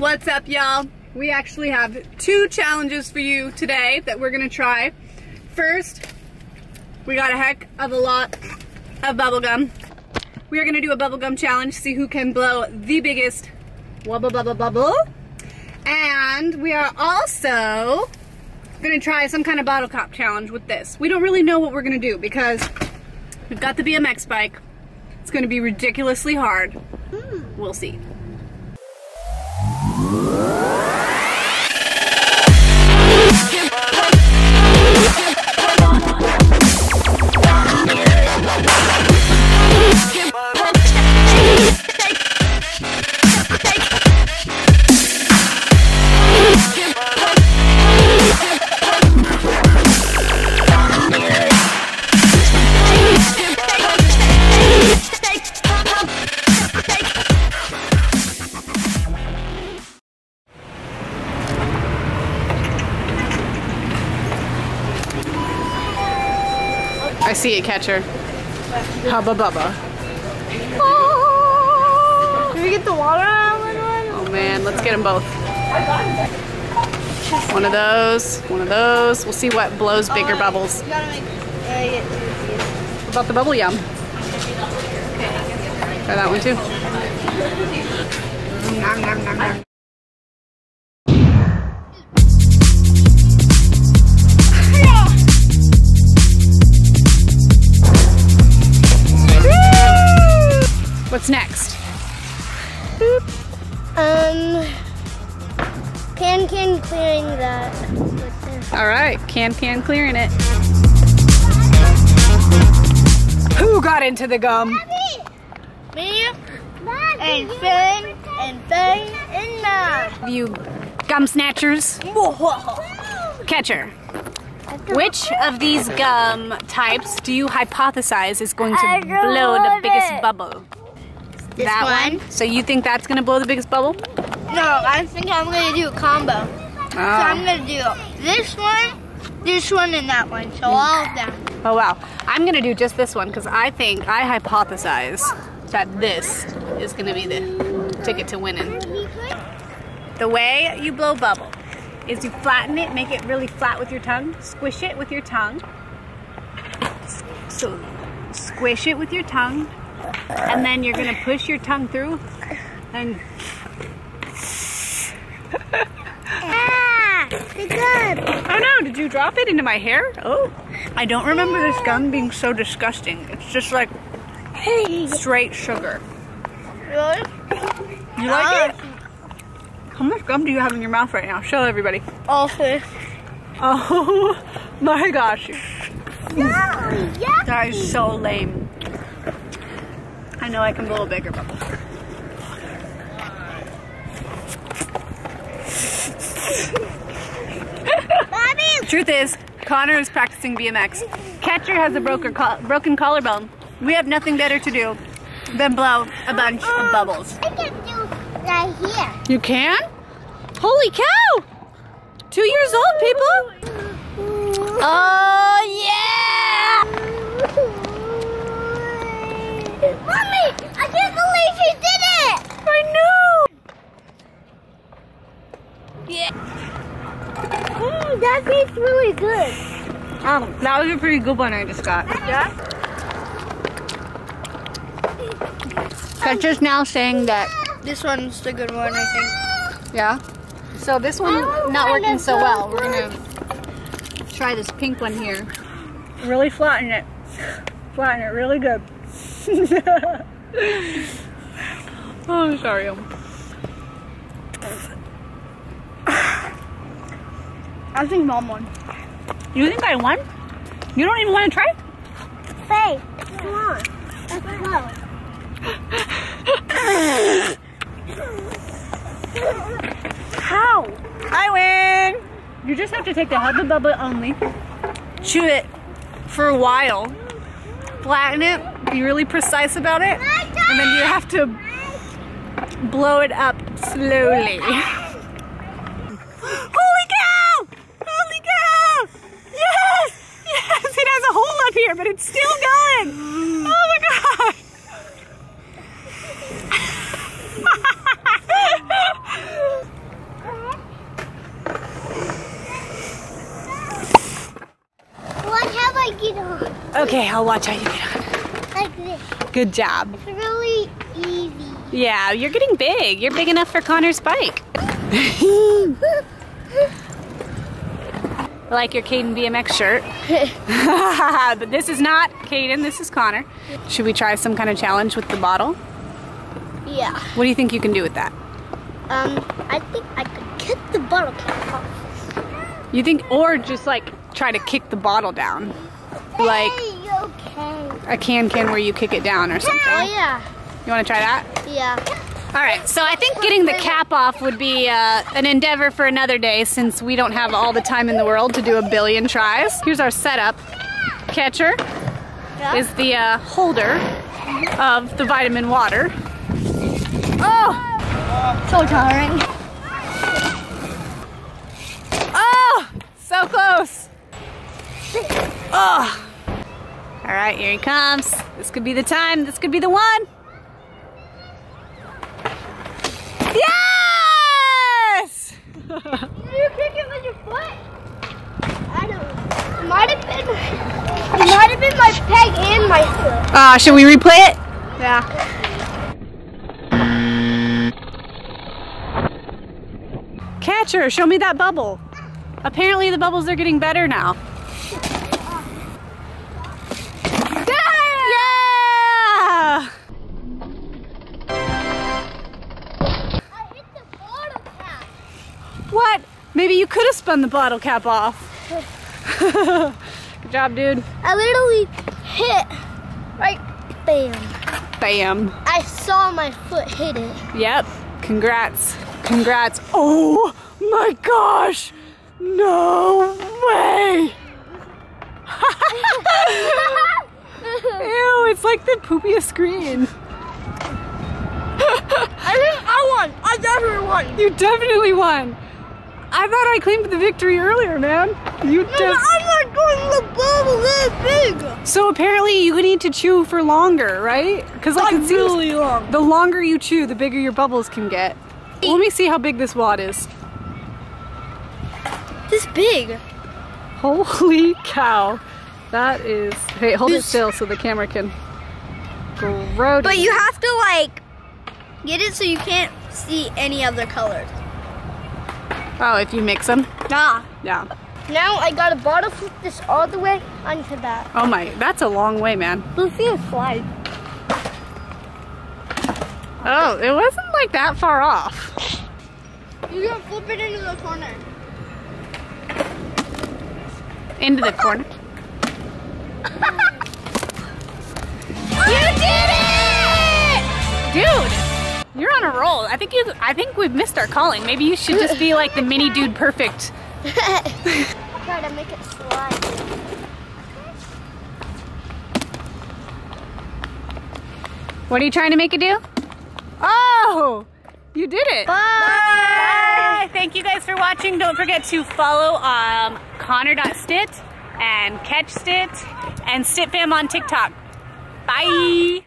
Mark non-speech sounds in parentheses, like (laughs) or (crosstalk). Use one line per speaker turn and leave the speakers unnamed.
What's up, y'all? We actually have two challenges for you today that we're gonna try. First, we got a heck of a lot of bubble gum. We are gonna do a bubble gum challenge, see who can blow the biggest wubble bubble bubble. And we are also gonna try some kind of bottle cap challenge with this. We don't really know what we're gonna do because we've got the BMX bike. It's gonna be ridiculously hard. We'll see. Whoa. I see it, catcher. Hubba bubba.
Can we get the water out one?
Oh man, let's get them both. One of those, one of those. We'll see what blows bigger bubbles.
You gotta make. Uh, yeah,
What about the bubble yum? Try that one too. What's next?
Um, can can clearing that.
All right, can can clearing it. Who got into the gum?
Me and Finn and and Mom.
You gum snatchers. Catcher. Which of these gum types do you hypothesize is going to blow the biggest
it.
bubble?
This
that one? So you think that's gonna blow the biggest bubble?
No, I think I'm gonna do a combo. So oh. I'm
Oh,
gonna do this one, this one, and that one. So all of them.
oh wow. I'm gonna do just this one because I think I hypothesize that this is gonna be the ticket to winning. The way you blow bubble is you flatten it, make it really flat with your tongue, squish it with your tongue. So squish it with your tongue, and then you're gonna push your tongue through and
Ah, good.
Oh no, did you drop it into my hair? Oh. I don't remember this gum being so disgusting. It's just like straight sugar.
Really?
You like it? How much gum do you have in your mouth right now? Show everybody.
All fish.
Oh (laughs) my gosh. That is so lame. I know I can blow a bigger bubble.
Bobby.
Truth is, Connor is practicing BMX. Catcher has a broken, broken collarbone. We have nothing better to do than blow a bunch of oh, bubbles.
I can do right here.
You can? Holy cow! Two years old, people! Oh, yeah!
Mommy, I can't believe you did it.
I know!
Yeah. Mm, that tastes really good.
Oh, that was a pretty good one I just got.
Yeah.
Catcher's now saying that,
This one's the good one, I think.
yeah? So this one not oh, working so well. We're gonna try this pink one here. Really flatten it. Flatten it really good. (laughs) oh, sorry.
I think mom won.
You think I won? You don't even want to try?
Faye, come on. Let's go.
How? I win! You just have to take the Hubba Bubba only, chew it for a while, flatten it, be really precise about it, and then you have to blow it up slowly. Holy cow! Holy cow! Yes! Yes! It has a hole up here, but it's still going! Oh my gosh! Okay, I'll watch how you get on.
Like this.
Good job.
It's really easy.
Yeah, you're getting big. You're big enough for Connor's bike. (laughs) like your Kaden BMX shirt. (laughs) (laughs) but this is not Kaden, this is Connor. Should we try some kind of challenge with the bottle?
yeah.
What do you think you can do with that?
Um, I think I could kick the bottle cap off.
You think, or just like try to kick the bottle down? Like. A can can where you kick it down or something.
Oh yeah.
You want to try that?
Yeah.
All right, so I think getting the cap off would be uh, an endeavor for another day since we don't have all the time in the world to do a billion tries. Here's our setup. Catcher
Yeah.
is the uh, holder of the vitamin water. Oh,
so tiring.
oh, so close. Oh. All right, here he comes. This could be the time. This could be the one. Yes!
You kick it with your foot? I don't. It might have been. It might have been my peg and my foot.
Uh, should we replay it?
Yeah.
Catcher, show me that bubble. Apparently the bubbles are getting better now. You spun the bottle cap off. (laughs) Good job, dude.
I literally hit right bam.
Bam.
I saw my foot hit it.
Yep. Congrats. Congrats. Oh my gosh. No way. (laughs) Ew, it's like the poopiest screen.
I think I won. I definitely won.
You definitely won. I thought I claimed the victory earlier, man. You
No,
def-
I'm not going the bubble that big.
So apparently you need to chew for longer, right? Because like it seems
long.
the longer you chew, the bigger your bubbles can get. Let me see how big this wad is.
This big.
Holy cow. That is. Hey, hold it still so the camera can grow.
But you have to like get it so you can't see any other colors.
Oh, if you mix them?
Nah.
Yeah.
Now I gotta bottle flip this all the way onto that.
Oh my, that's a long way, man.
Let's see a slide.
Oh, it wasn't like that far off.
You're gonna flip it into the corner.
Into the corner. (laughs)
You did it!
Dude, you're on a roll. I think you. I think we've missed our calling. Maybe you should just be like the mini dude perfect. (laughs)
Try to make it slide.
What are you trying to make it do? Oh, you did it.
Bye.
Bye. Thank you guys for watching. Don't forget to follow um, Connor.Stitt and Catch Stitt and Stitt Fam on TikTok. Bye.